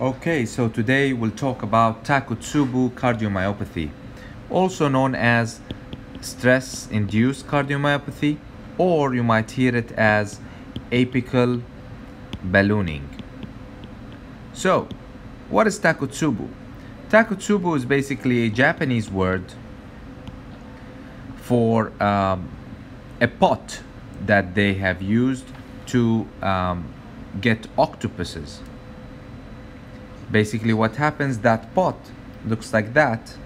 Okay, so today we'll talk about Takotsubo cardiomyopathy, also known as stress induced cardiomyopathy, or you might hear it as apical ballooning. So, what is Takotsubo? Takotsubo is basically a Japanese word for um, a pot that they have used to um, get octopuses basically what happens that pot looks like that.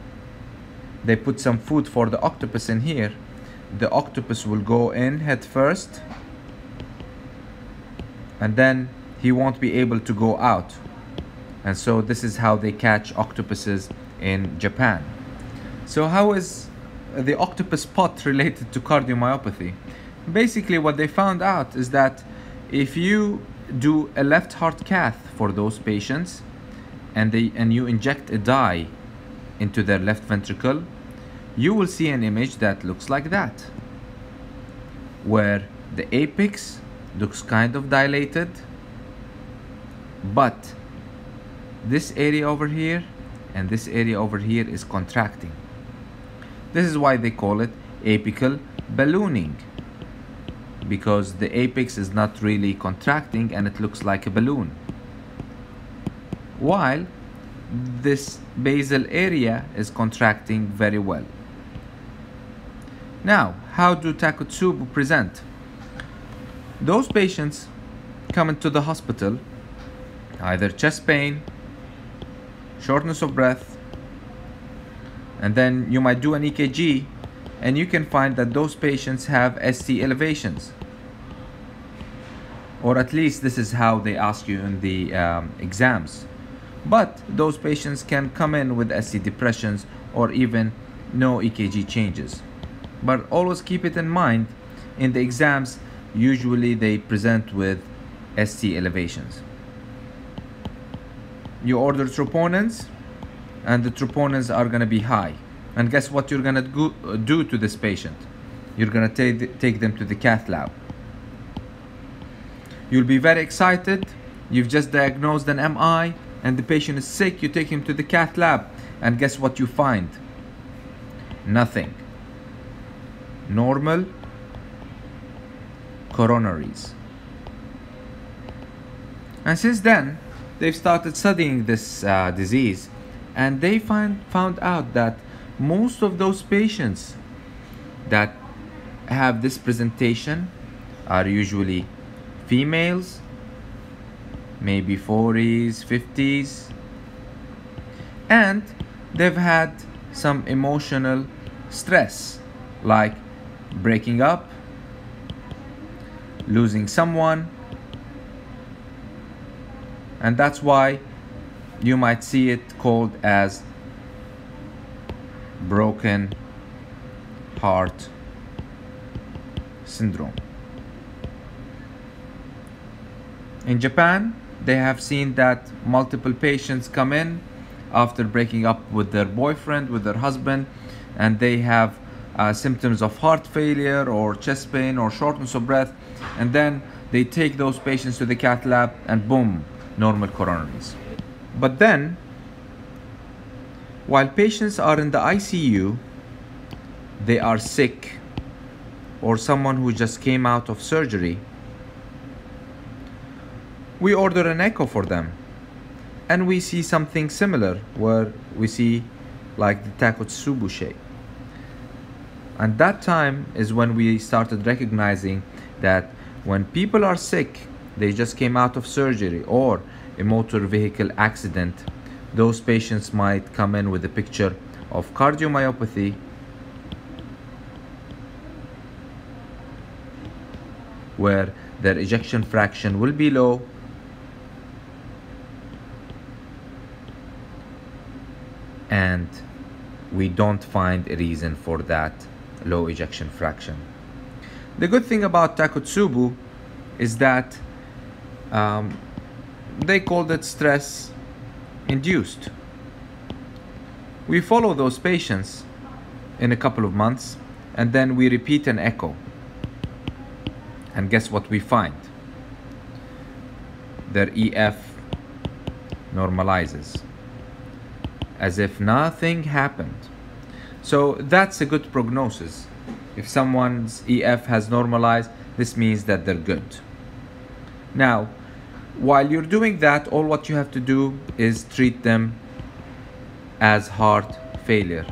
They put some food for the octopus in here. The octopus will go in head first. And then he won't be able to go out. And so this is how they catch octopuses in Japan. So how is the octopus pot related to cardiomyopathy? Basically what they found out is that if you do a left heart cath for those patients and they and you inject a dye into their left ventricle you will see an image that looks like that where the apex looks kind of dilated but this area over here and this area over here is contracting. This is why they call it apical ballooning because the apex is not really contracting and it looks like a balloon while this basal area is contracting very well. Now, how do Takotsubo present? Those patients come into the hospital either chest pain, shortness of breath, and then you might do an EKG and you can find that those patients have ST elevations. Or at least this is how they ask you in the um, exams. But those patients can come in with ST depressions or even no EKG changes. But always keep it in mind in the exams, usually they present with ST elevations. You order troponins, and the troponins are going to be high. And guess what you're going to do to this patient? You're going to take them to the cath lab. You'll be very excited. You've just diagnosed an MI and the patient is sick, you take him to the cath lab, and guess what you find? Nothing. Normal coronaries. And since then, they've started studying this uh, disease, and they find, found out that most of those patients that have this presentation are usually females maybe 40s, 50s, and they've had some emotional stress like breaking up, losing someone, and that's why you might see it called as broken heart syndrome. In Japan, they have seen that multiple patients come in after breaking up with their boyfriend, with their husband, and they have uh, symptoms of heart failure or chest pain or shortness of breath, and then they take those patients to the cath lab and boom, normal coronaries. But then, while patients are in the ICU, they are sick, or someone who just came out of surgery, we order an echo for them and we see something similar where we see like the Takotsubo shape. And that time is when we started recognizing that when people are sick, they just came out of surgery or a motor vehicle accident, those patients might come in with a picture of cardiomyopathy where their ejection fraction will be low and we don't find a reason for that low ejection fraction. The good thing about Takotsubo is that um, they called it stress induced. We follow those patients in a couple of months and then we repeat an echo. And guess what we find? Their EF normalizes as if nothing happened. So that's a good prognosis. If someone's EF has normalized, this means that they're good. Now, while you're doing that, all what you have to do is treat them as heart failure